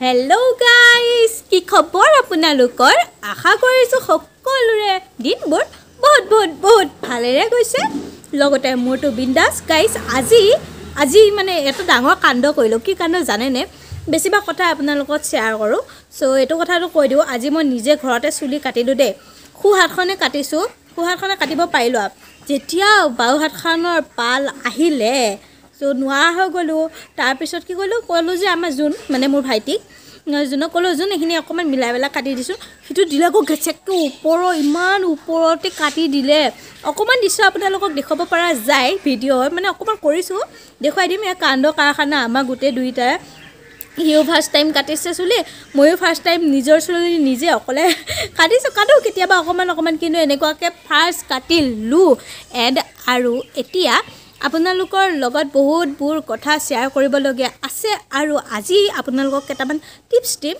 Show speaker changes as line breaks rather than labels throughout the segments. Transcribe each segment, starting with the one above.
Hello guys কি খবৰ আপোনালোকৰ? আশা কৰিছোঁ সকলোৰে দিনবোৰ বহুত বহুত বহুত ভালেৰে গৈছে। লগতে মোৰতো বিন্দাছ গাইজ আজি আজি মানে এটা ডাঙৰ কাণ্ড কৰিলোঁ। কি কাণ্ড জানেনে? বেছিভাগ কথা আপোনাৰ লগত শ্বেয়াৰ কৰোঁ। চ' এইটো কথাটো কৈ দিওঁ আজি মই নিজে ঘৰতে চুলি কাটিলোঁ দেই। সোঁ হাতখনে কাটিছোঁ সোঁ হাতখনে কাটিব পাৰিলোঁ আৰু যেতিয়া বাওঁ হাতখনৰ পাল আহিলে চ' নোৱাৰা হৈ গ'লোঁ। তাৰপিছত কি কৰিলোঁ? ক'লোঁ যে আমাৰ যোন মানে মোৰ ভাইটিক যোনক ক'লোঁ যোন এইখিনি অকণমান মিলাই পেলাই কাটি দিছোঁ। সেইটো দিলে আকৌ ঘেচেককৈ ওপৰৰ ইমান ওপৰতে কাটি দিলে। অকণমান দৃশ্য আপোনালোকক দেখুৱাব পৰা যায় ভিডিঅ'ত মানে অকণমান কৰিছোঁ। দেখুৱাই দিম এয়া কাণ্ড কাৰখানা আমাৰ গোটেই দুয়োটাৰে সিও ফাৰ্ষ্ট টাইম কাটিছে চুলি ময়ো ফাৰ্ষ্ট টাইম নিজৰ চুলি নিজে অকলে কাটিছোঁ। কাটো কেতিয়াবা অকণমান অকণমান। কিন্তু এনেকুৱাকৈ ফাৰ্ষ্ট কাটিলোঁ। এণ্ড আৰু এতিয়া আপোনালোকৰ লগত বহুতবোৰ কথা শ্বেয়াৰ কৰিবলগীয়া আছে আৰু আজি আপোনালোকক কেইটামান টিপছ দিম।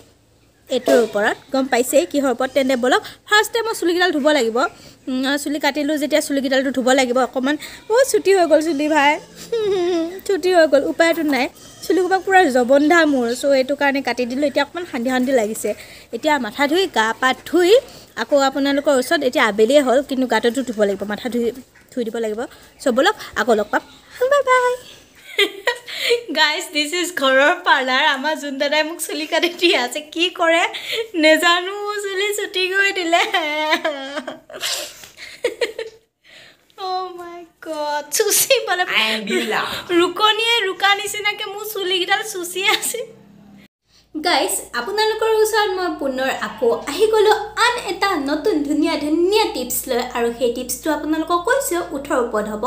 এইটোৰ ওপৰত। গম পাইছেই কিহৰ ওপৰত? তেন্তে ব'লক ফাৰ্ষ্ট মই চুলিকেইডাল ধুব লাগিব। চুলি কাটিলোঁ যেতিয়া চুলিকেইডালটো ধুব লাগিব অকণমান। বহুত ছুটি হৈ গ'ল চুলি ভাই। ছুটি হৈ গ'ল উপায়টো নাই। চুলিসোপা পূৰা জবন্ধা মোৰ। চ' এইটো কাৰণে কাটি দিলোঁ। এতিয়া অকণমান শান্তি শান্তি লাগিছে। এতিয়া মাথা ধুই গা পা ধুই আকৌ আপোনালোকৰ ওচৰত এতিয়া আবেলিয়ে হ'ল কিন্তু গাটোতো ধুব লাগিব। মাথা ধুই ধুই দিব লাগিব। চ' ব'লক আকৌ লগ পাম। Bye bye. Guys this is ঘৰৰ পাৰ্লাৰ। আমাৰ যোন দাদাই মোক চুলি কাটি দি আছে কি কৰে নেজানো চুলি চুটি গৈ দিলে। চুচি পালে। ৰুকনিয়ে ৰুকা নিচিনাকৈ মোৰ চুলিকেইডাল চুচি আছে। গাইজ আপোনালোকৰ ওচৰত মই পুনৰ আকৌ আহি গ'লোঁ। আন এটা নতুন ধুনীয়া ধুনীয়া টিপছ লৈ আৰু সেই টিপছটো আপোনালোকক কৈছোঁ ওঠৰ ওপৰত হ'ব।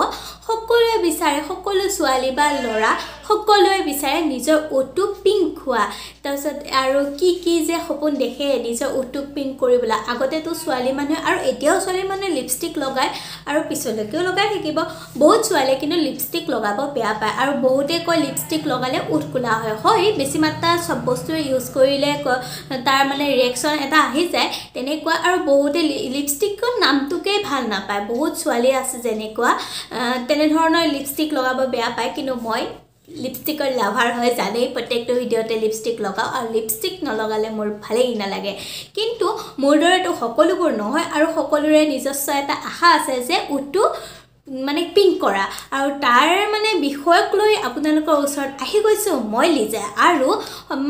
সকলোৱে বিচাৰে সকলো ছোৱালী বা ল'ৰা সকলোৱে বিচাৰে নিজৰ ওঠটো পিংক হোৱা তাৰপিছত আৰু কি কি যে সপোন দেখে নিজৰ ওঠটো পিংক কৰিবলৈ আগতেতো ছোৱালী মানুহে আৰু এতিয়াও ছোৱালী মানুহে লিপষ্টিক লগায় আৰু পিছলৈকেও লগাই থাকিব। বহুত ছোৱালীয়ে কিন্তু লিপষ্টিক লগাব বেয়া পায় আৰু বহুতে কয় লিপষ্টিক লগালে ওঠ কোলা হয়। হয় বেছি মাত্ৰা চব বস্তুৱে ইউজ কৰিলে তাৰ মানে ৰিয়েকশ্যন এটা আহি যায় তেনেকুৱা আৰু বহুতে লিপষ্টিকৰ নামটোকেই ভাল নাপায়। বহুত ছোৱালী আছে যেনেকুৱা তেনেধৰণৰ লিপষ্টিক লগাব বেয়া পায় কিন্তু মই লিপষ্টিকৰ লাভাৰ হয় জানেই প্ৰত্যেকটো ভিডিঅ'তে লিপষ্টিক লগাওঁ আৰু লিপষ্টিক নলগালে মোৰ ভালেই নালাগে। কিন্তু মোৰ দৰেতো সকলোবোৰ নহয় আৰু সকলোৰে নিজস্ব এটা আশা আছে যে উঠটো মানে পিংক কৰা। আৰু তাৰ মানে বিষয়ক লৈ আপোনালোকৰ ওচৰত আহি গৈছোঁ মই লিজা। আৰু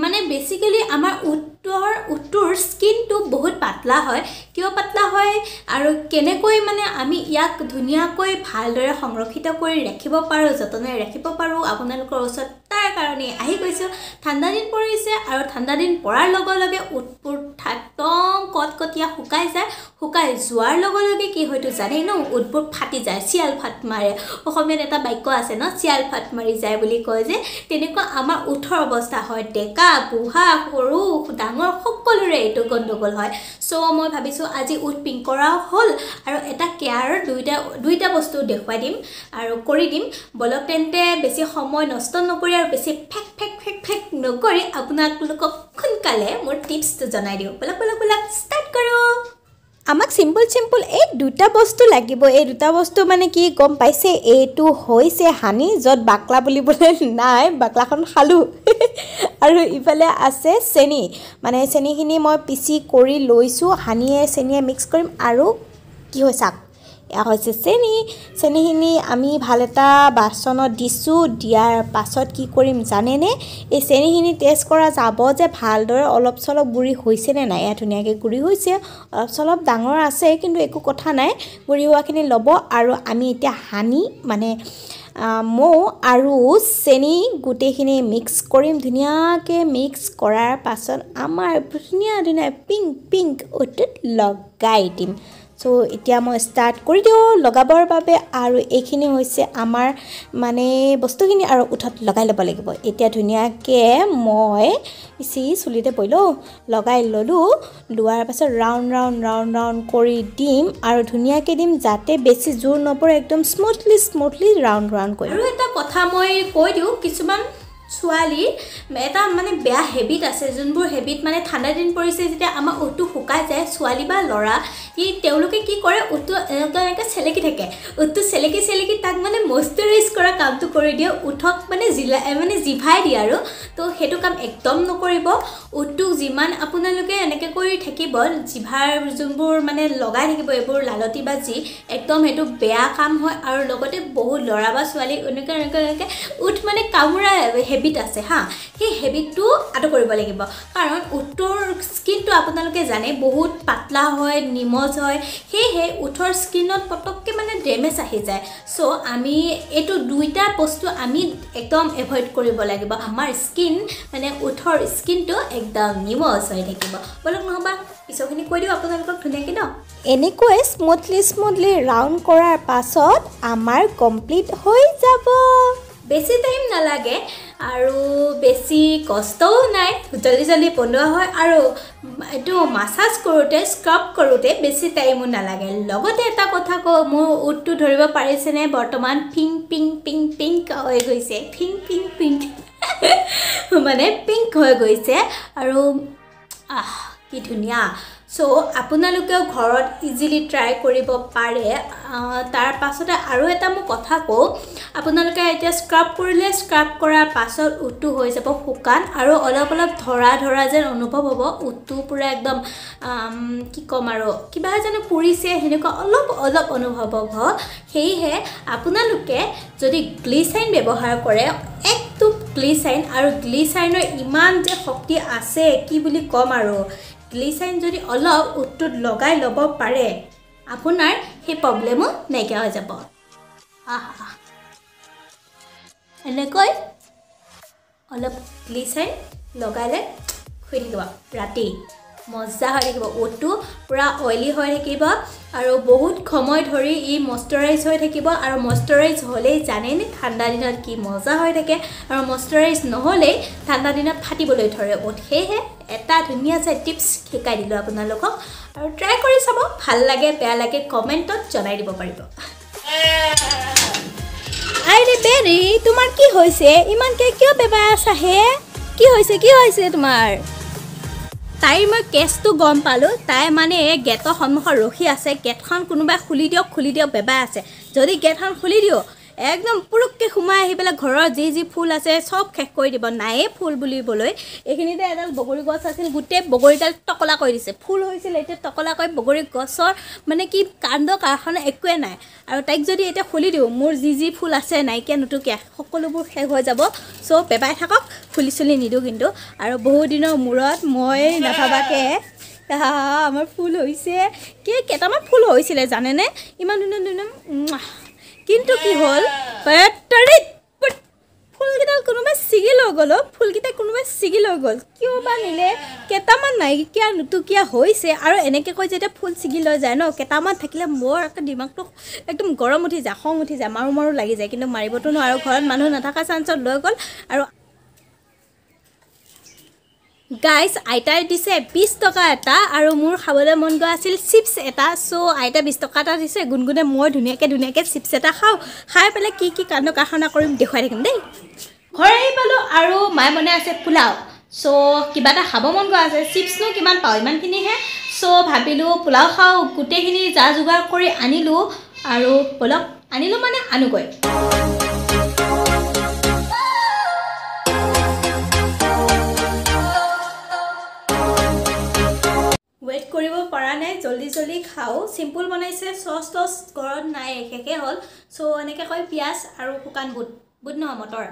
মানে বেচিকেলি আমাৰ উত্তৰ উত্তৰ স্কিনটো বহুত পাতলা হয়। কিয় পাতলা হয়? আৰু কেনেকৈ মানে আমি ইয়াক ধুনীয়াকৈ ভালদৰে সংৰক্ষিত কৰি ৰাখিব পাৰোঁ যতনেৰে ৰাখিব পাৰোঁ আপোনালোকৰ ওচৰত কাৰণে আহি গৈছোঁ। ঠাণ্ডা দিন পৰিছে আৰু ঠাণ্ডা দিন পৰাৰ লগে লগে উটবোৰ একদম কটকটীয়া শুকাই যায়। শুকাই যোৱাৰ লগে লগে কি হয়তো জানেই ন? উটবোৰ ফাটি যায় চিয়াল ফাট মাৰে। অসমীয়াত এটা বাক্য আছে ন? চিয়াল ফাট মাৰি যায় বুলি কয় যে তেনেকুৱা আমাৰ উঠৰ অৱস্থা হয়। ডেকা বুঢ়া সৰু ডাঙৰ সকলোৰে এইটো গণ্ডগোল হয়। চ' মই ভাবিছোঁ আজি উঠ পিংক কৰাও হ'ল আৰু এটা কেয়াৰৰ দুইটা দুইটা বস্তু দেখুৱাই দিম আৰু কৰি দিম। বলক তেন্তে বেছি সময় নষ্ট নকৰি আৰু বেছি ফেক ফেক ফেক ফেক নকৰি আপোনালোকক সোনকালে মোৰ টিপছটো জনাই দিওঁ। বলক বলক বলক ষ্টাৰ্ট কৰোঁ। আমাক চিম্পুল চিম্পুল এই দুটা বস্তু লাগিব। এই দুটা বস্তু মানে কি গম পাইছে? এইটো হৈছে হানি য'ত বাকলা বুলিবলৈ নাই বাকলাখন খালোঁ। আৰু ইফালে আছে চেনি। মানে চেনিখিনি মই পিচি কৰি লৈছোঁ হানিয়ে চেনিয়ে মিক্স কৰিম। আৰু কি হৈছে হৈছে চেনি। চেনিখিনি আমি ভাল এটা বাচনত দিছোঁ। দিয়াৰ পাছত কি কৰিম জানেনে? এই চেনিখিনি টেষ্ট কৰা যাব যে ভালদৰে অলপ চলপ গুড়ি হৈছেনে নাই। এয়া ধুনীয়াকৈ গুড়ি হৈছে। অলপ চলপ ডাঙৰ আছে কিন্তু একো কথা নাই। গুড়ি হোৱাখিনি ল'ব আৰু আমি এতিয়া সানি মানে মৌ আৰু চেনি গোটেইখিনি মিক্স কৰিম। ধুনীয়াকৈ মিক্স কৰাৰ পাছত আমাৰ ধুনীয়া ধুনীয়া পিংক পিংক উটুত লগাই দিম। চ' এতিয়া মই ষ্টাৰ্ট কৰি দিওঁ লগাবৰ বাবে আৰু এইখিনি হৈছে আমাৰ মানে বস্তুখিনি আৰু উঠত লগাই ল'ব লাগিব। এতিয়া ধুনীয়াকৈ মই পিচি চুলিতে পৰিলোঁ লগাই ল'লোঁ লোৱাৰ পাছত ৰাউণ্ড ৰাউণ্ড ৰাউণ্ড ৰাউণ্ড কৰি দিম আৰু ধুনীয়াকৈ দিম যাতে বেছি জোৰ নপৰে একদম স্মুথলি স্মুথলি ৰাউণ্ড ৰাউণ্ড কৰিম। আৰু এটা কথা মই কৈ দিওঁ কিছুমান ছোৱালীৰ এটা মানে বেয়া হেবিট আছে যোনবোৰ হেবিট মানে ঠাণ্ডা দিন পৰিছে যেতিয়া আমাৰ উঠটো শুকাই যায় ছোৱালী বা ল'ৰা ই তেওঁলোকে কি কৰে উঠটো এনেকুৱা এনেকৈ চেলেকি থাকে। উঠটো চেলেকি চেলেকি তাক মানে মইশ্চাৰাইজ কৰা কামটো কৰি দিয়ে উঠক মানে জিলা মানে জিভাই দিয়ে আৰু। তো সেইটো কাম একদম নকৰিব। উঠটোক যিমান আপোনালোকে এনেকৈ কৰি থাকিব জিভাৰ যোনবোৰ মানে লগাই থাকিব এইবোৰ লালতি বা যি একদম সেইটো বেয়া কাম হয়। আৰু লগতে বহুত ল'ৰা বা ছোৱালী এনেকৈ এনেকৈ এনেকৈ উঠ মানে কামোৰা হেবিট আছে হা? সেই হেবিটটো আঁতৰ কৰিব লাগিব। কাৰণ উঠটোৰ স্কিনটো আপোনালোকে জানে বহুত পাতলা হয় নিমজ হয়। সেয়েহে উঠৰ স্কিনত পটককৈ মানে ডেমেজ আহি যায়। চ' আমি এইটো দুইটা বস্তু আমি একদম এভইড কৰিব লাগিব। আমাৰ স্কিন মানে উঠৰ স্কিনটো একদম নিমজ হৈ থাকিব। বলক নহ'বা পিছৰখিনি কৈ দিওঁ আপোনালোকক ধুনীয়াকৈ ন?
এনেকৈ স্মুথলি স্মুথলি ৰাউণ্ড কৰাৰ পাছত আমাৰ কমপ্লিট হৈ যাব।
বেছি টাইম নালাগে আৰু বেছি কষ্টও নাই জল্দি জল্দি বনোৱা হয় আৰু এইটো মাছাজ কৰোঁতে স্ক্ৰাব কৰোঁতে বেছি টাইমো নালাগে। লগতে এটা কথা কওঁ মোৰ উঠটো ধৰিব পাৰিছেনে? বৰ্তমান পিংক পিংক পিংক পিংক হৈ গৈছে। পিংক পিংক পিংক মানে পিংক হৈ গৈছে। আৰু আহ কি ধুনীয়া। চ' আপোনালোকেও ঘৰত ইজিলি ট্ৰাই কৰিব পাৰে। তাৰ পাছতে আৰু এটা মই কথা কওঁ। আপোনালোকে এতিয়া স্ক্ৰাব কৰিলে স্ক্ৰাব কৰাৰ পাছত উঠটো হৈ যাব শুকান আৰু অলপ অলপ ধৰা ধৰা যেন অনুভৱ হ'ব। উঠটো পূৰা একদম কি ক'ম আৰু কিবা যেন পুৰিছে সেনেকুৱা অলপ অলপ অনুভৱ হ'ব। সেয়েহে আপোনালোকে যদি গ্লিচাইন ব্যৱহাৰ কৰে এক টোপ গ্লিচাইন আৰু গ্লিচাইনৰ ইমান যে শক্তি আছে কি বুলি ক'ম আৰু? গ্লিচাইন যদি অলপ উঠটোত লগাই ল'ব পাৰে আপোনাৰ সেই প্ৰব্লেমো নাইকিয়া হৈ যাব। এনেকৈ অলপ গ্লিচাইন লগালে শুই থাকিব ৰাতি। মজা হৈ থাকিব উঠটো পূৰা অইলি হৈ থাকিব আৰু বহুত সময় ধৰি ই মইশ্চাৰাইজ হৈ থাকিব আৰু মইশ্চাৰাইজ হ'লেই জানেনে ঠাণ্ডা দিনত কি মজা হৈ থাকে আৰু মইশ্চাৰাইজ নহ'লেই ঠাণ্ডা দিনত ফাটিবলৈ ধৰে উঠ সেয়েহে এটা ধুনীয়া চাই টিপছ শিকাই দিলোঁ আপোনালোকক আৰু ট্ৰাই কৰি চাব ভাল লাগে বেয়া লাগে কমেণ্টত জনাই দিব পাৰিব।
আৰে বেৰি তোমাৰ কি হৈছে? ইমানকৈ কিয় বেবাই আছা হে? কি হৈছে কি হৈছে তোমাৰ?
তাইৰ মই কেছটো গম পালোঁ। তাই মানে এই গেটৰ সন্মুখত ৰখি আছে। গেটখন কোনোবাই খুলি দিয়ক খুলি দিয়ক বেবাই আছে। যদি গেটখন খুলি দিওঁ একদম পুৰুককৈ সোমাই আহি পেলাই ঘৰৰ যি যি ফুল আছে চব শেষ কৰি দিব। নায়েই ফুল বুলিবলৈ। এইখিনিতে এডাল বগৰী গছ আছিল গোটেই বগৰীডাল টকলা কৰি দিছে। ফুল হৈছিল এতিয়া টকলা কৰি বগৰী গছৰ মানে কি কাণ্ড কাৰখানা একোৱে নাই। আৰু তাইক যদি এতিয়া খুলি দিওঁ মোৰ যি যি ফুল আছে নাইকিয়া নতুনকৈ সকলোবোৰ শেষ হৈ যাব। চ' বেবাই থাকক ফুলি চুলি নিদিওঁ কিন্তু। আৰু বহুদিনৰ মূৰত মই নাভাবাকৈ আমাৰ ফুল হৈছে। কি কেইটামান ফুল হৈছিলে জানেনে? ইমান ধুনীয়া ধুনীয়া কিন্তু কি হ'ল? ফুলকেইডাল কোনোবাই ছিগি লৈ গ'ল ফুলকেইটা কোনোবাই ছিগি লৈ গ'ল। কিয় বা নিলে? কেইটামান নাইকিয়া নুটুকীয়া হৈছে আৰু এনেকৈ কৈ যেতিয়া ফুল ছিগি লৈ যায় ন? কেইটামান থাকিলে মোৰ একে দিমাগটো একদম গৰম উঠি যায় খং উঠি যায় মাৰো মাৰো লাগি যায় কিন্তু মাৰিবতো নোৱাৰোঁ। ঘৰত মানুহ নাথকা চান্সত লৈ গ'ল আৰু গাইজ আইতাই দিছে বিছ টকা এটা আৰু মোৰ খাবলৈ মন গৈ আছিল চিপছ এটা। চ' আইতাই বিছ টকা এটা দিছে। গুণগুণে মই ধুনীয়াকৈ ধুনীয়াকৈ চিপছ এটা খাওঁ। খাই পেলাই কি কি কাণ্ড কাৰখানা কৰিম দেখুৱাই থাকিম দেই। ঘৰ আহি পালোঁ আৰু মায়ে বনাই আছে পোলাও। চ' কিবা এটা খাব মন গৈ আছে। চিপছনো কিমান পাওঁ ইমানখিনিহে। চ' ভাবিলোঁ পোলাও খাওঁ। গোটেইখিনি যা যোগাৰ কৰি আনিলোঁ আৰু ব'লক আনিলোঁ মানে আনোগৈ। জল্দি জল্দি খাওঁ। চিম্পুল বনাইছে চচ টচ ঘৰত নাই শেষে হ'ল। চ' এনেকৈ কৈ পিঁয়াজ আৰু শুকান বুট। বুট নহয় মটৰ।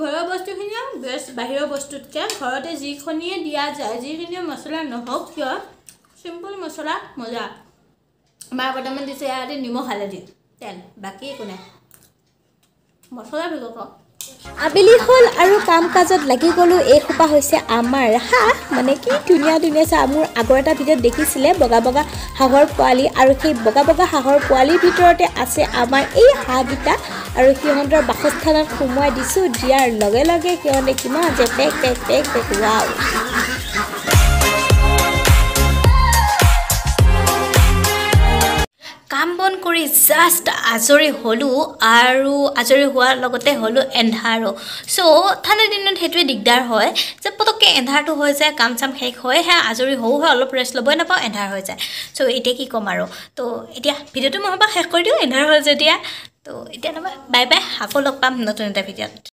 ঘৰৰ বস্তুখিনিয়ে বেষ্ট বাহিৰৰ বস্তুতকৈ ঘৰতে যিখিনিয়ে দিয়া যায় যিখিনিয়ে মছলা নহওক কিয় চিম্পুল মছলা মজা। মায়ে বৰ্তমান দিছে ইয়াতে নিমখ হালধি তেল। বাকী একো নাই। মছলা ভিগক
আবেলি হ'ল আৰু কাম কাজত লাগি গ'লোঁ এইসোপা হৈছে আমাৰ। হাঁহ মানে কি ধুনীয়া ধুনীয়া চাহ মোৰ আগৰ এটা ভিডিঅ'ত দেখিছিলে বগা বগা হাঁহৰ পোৱালি আৰু সেই বগা বগা হাঁহৰ পোৱালিৰ ভিতৰতে আছে আমাৰ এই হাঁহকেইটা আৰু সিহঁতৰ বাসস্থানত সোমোৱাই দিছোঁ দিয়াৰ লগে লগে সিহঁতে কিমান যে pack pack pack pack wow
বন কৰি জাষ্ট আজৰি হ'লোঁ আৰু আজৰি হোৱাৰ লগতে হ'লোঁ এন্ধাৰো। চ' ঠাণ্ডা দিনত সেইটোৱে দিগদাৰ হয় যে পটককৈ এন্ধাৰটো হৈ যায় কাম চাম শেষ হয় সেয়া আজৰি হওঁ হয় অলপ ৰেষ্ট ল'বই নাপাওঁ এন্ধাৰ হৈ যায়। চ' এতিয়া কি ক'ম আৰু। তো এতিয়া ভিডিঅ'টো মই ভাবা শেষ কৰি দিওঁ এন্ধাৰ হ'ল যেতিয়া। তো এতিয়া নহয় বাই বাই আকৌ লগ পাম নতুন এটা ভিডিঅ'ত।